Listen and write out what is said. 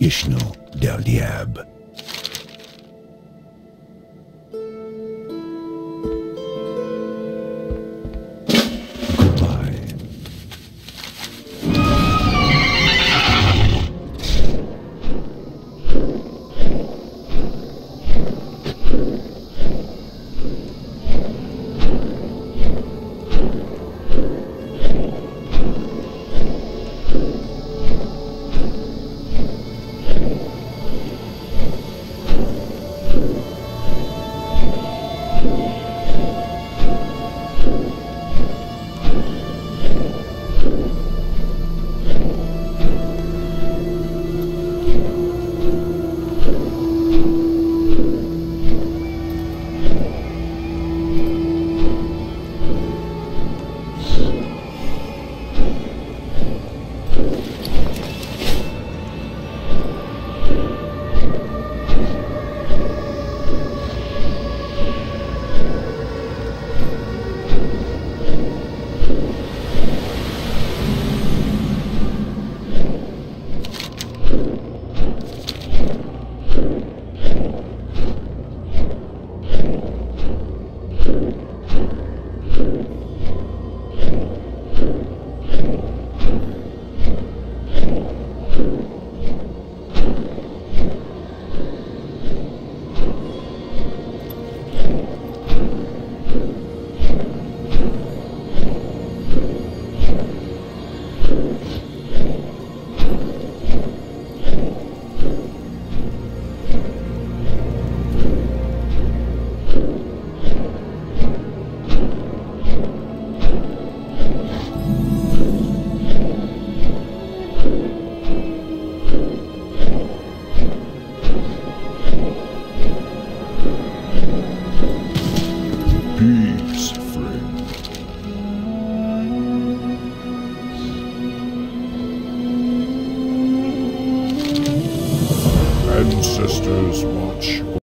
Ishnu Del Diab. Peace, friend. Ancestors watch